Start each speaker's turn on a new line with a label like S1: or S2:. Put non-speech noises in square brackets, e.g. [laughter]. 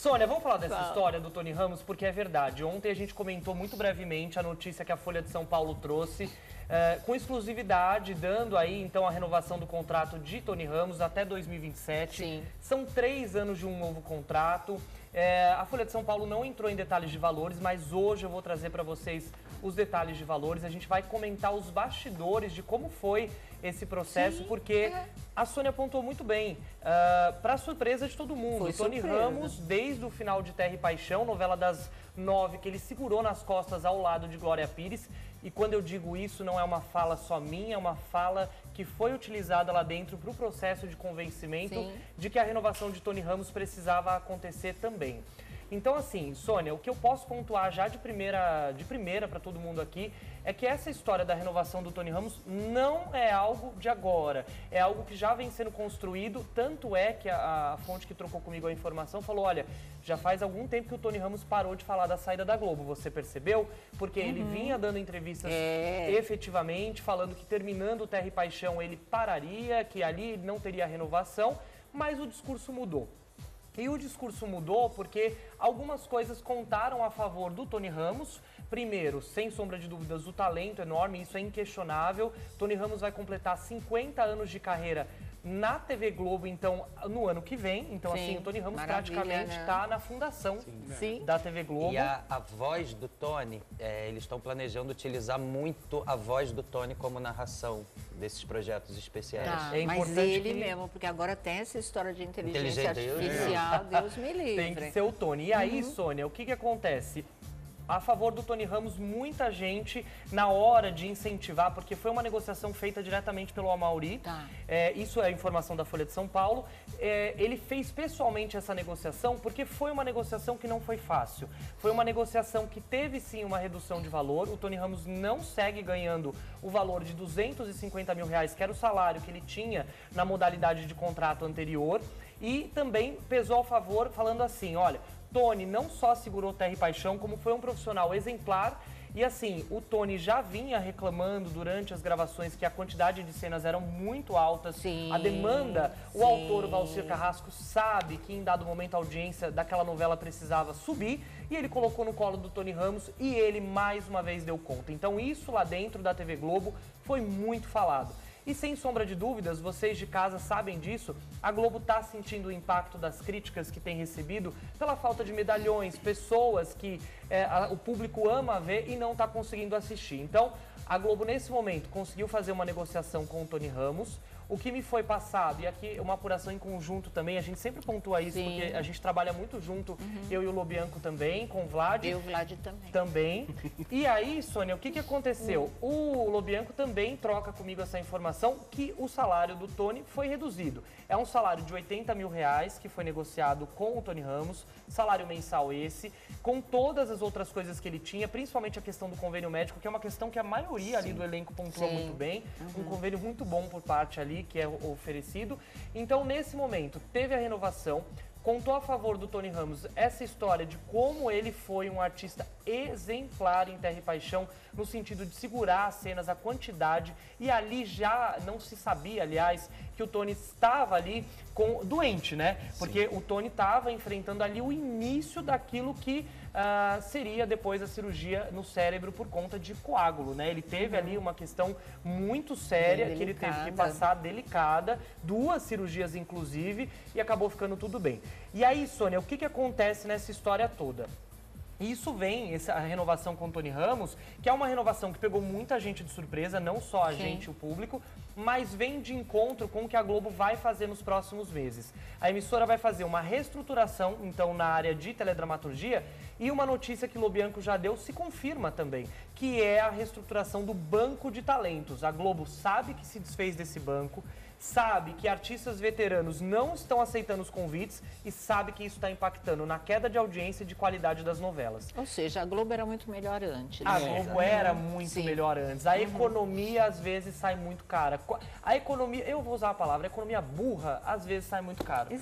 S1: Sônia, vamos falar dessa
S2: Fala.
S1: história do Tony Ramos, porque é verdade. Ontem a gente comentou muito brevemente a notícia que a Folha de São Paulo trouxe, eh, com exclusividade, dando aí então a renovação do contrato de Tony Ramos até 2027.
S2: Sim.
S1: São três anos de um novo contrato. Eh, a Folha de São Paulo não entrou em detalhes de valores, mas hoje eu vou trazer para vocês os detalhes de valores. A gente vai comentar os bastidores de como foi esse processo,
S2: Sim,
S1: porque
S2: é.
S1: a Sônia apontou muito bem. para surpresa de todo mundo,
S2: Foi
S1: Tony
S2: surpresa.
S1: Ramos, desde o final de Terra e Paixão, novela das nove, que ele segurou nas costas ao lado de Glória Pires. E quando eu digo isso, não é uma fala só minha, é uma fala que foi utilizada lá dentro para o processo de convencimento
S2: Sim.
S1: de que a renovação de Tony Ramos precisava acontecer também. Então, assim, Sônia, o que eu posso pontuar já de primeira, de primeira para todo mundo aqui é que essa história da renovação do Tony Ramos não é algo de agora, é algo que já vem sendo construído. Tanto é que a, a fonte que trocou comigo a informação falou: olha, já faz algum tempo que o Tony Ramos parou de falar da saída da Globo. Você percebeu? Porque ele vinha dando entrevistas
S2: É.
S1: efetivamente, falando que terminando o Terra e Paixão ele pararia, que ali não teria renovação, mas o discurso mudou. E o discurso mudou porque algumas coisas contaram a favor do Tony Ramos. Primeiro, sem sombra de dúvidas, o talento enorme, isso é inquestionável. Tony Ramos vai completar 50 anos de carreira na TV Globo, então, no ano que vem. Então,
S2: Sim,
S1: assim, o Tony Ramos
S2: maravilha,
S1: praticamente
S2: né?
S1: está na fundação
S2: Sim.
S1: da TV Globo.
S3: E a, a voz do Tony, é, eles estão planejando utilizar muito a voz do Tony como narração desses projetos especiais.
S2: Tá,
S1: É
S2: mas ele
S1: que-
S2: mesmo, porque agora tem essa história de inteligência
S3: Inteligente, Deus
S2: artificial, Deus me livre.
S1: Tem que ser o Tony. E
S2: Uhum.
S1: aí, Sônia, o que, que acontece? A favor do Tony Ramos, muita gente, na hora de incentivar, porque foi uma negociação feita diretamente pelo Amauri,
S2: Tá.
S1: é, isso é informação da Folha de São Paulo, é, ele fez pessoalmente essa negociação porque foi uma negociação que não foi fácil. Foi uma negociação que teve sim uma redução de valor, o Tony Ramos não segue ganhando o valor de 250 mil reais, que era o salário que ele tinha na modalidade de contrato anterior, e também pesou ao favor, falando assim, olha, Tony não só segurou Terra e Paixão, como foi um profissional exemplar. E assim, o Tony já vinha reclamando durante as gravações que a quantidade de cenas eram muito altas.
S2: Sim,
S1: a demanda, o
S2: sim.
S1: autor, o Valcir Carrasco, sabe que em dado momento a audiência daquela novela precisava subir. E ele colocou no colo do Tony Ramos e ele mais uma vez deu conta. Então isso lá dentro da TV Globo foi muito falado. E sem sombra de dúvidas, vocês de casa sabem disso, a Globo está sentindo o impacto das críticas que tem recebido pela falta de medalhões, pessoas que é, a- o público ama ver e não está conseguindo assistir. Então, a Globo, nesse momento, conseguiu fazer uma negociação com o Tony Ramos. O que me foi passado, e aqui uma apuração em conjunto também, a gente sempre pontua isso,
S2: Sim. Uhum.
S1: porque a gente trabalha muito junto, eu e o Lobianco também, com o Vlad.
S2: Eu, Vlad, também.
S1: Também. [laughs] E aí, Sônia, o que, que aconteceu? O Lobianco também troca comigo essa informação que o salário do Tony foi reduzido. É um salário de 80 mil reais que foi negociado com o Tony Ramos, salário mensal esse, com todas as outras coisas que ele tinha, principalmente a questão do convênio médico, que é uma questão que a maioria ali do elenco pontua
S2: Sim.
S1: muito bem. Um convênio muito bom por parte ali, que é oferecido. Então, nesse momento, teve a renovação. Contou a favor do Tony Ramos essa história de como ele foi um artista exemplar em Terra e Paixão, no sentido de segurar as cenas, a quantidade, e ali já não se sabia, aliás, que o Tony estava ali com doente, né? Porque o Tony estava enfrentando ali o início daquilo que ah, seria depois a cirurgia no cérebro por conta de coágulo, né? Ele teve ali uma questão muito séria que ele teve que passar delicada, duas cirurgias inclusive, e acabou ficando tudo bem. E aí, Sônia, o que, que acontece nessa história toda? Isso vem, essa renovação com o Tony Ramos, que é uma renovação que pegou muita gente de surpresa, não só a
S2: Sim.
S1: gente, o público, mas vem de encontro com o que a Globo vai fazer nos próximos meses. A emissora vai fazer uma reestruturação, então, na área de teledramaturgia, e uma notícia que o Lobianco já deu se confirma também, que é a reestruturação do banco de talentos. A Globo sabe que se desfez desse banco, sabe que artistas veteranos não estão aceitando os convites e sabe que isso está impactando na queda de audiência e de qualidade das novelas.
S2: Ou seja, a Globo era muito melhor antes.
S1: A
S2: né?
S1: Globo era muito
S2: Sim.
S1: melhor antes. A economia às vezes sai muito cara. A economia, eu vou usar a palavra, a economia burra às vezes sai muito cara.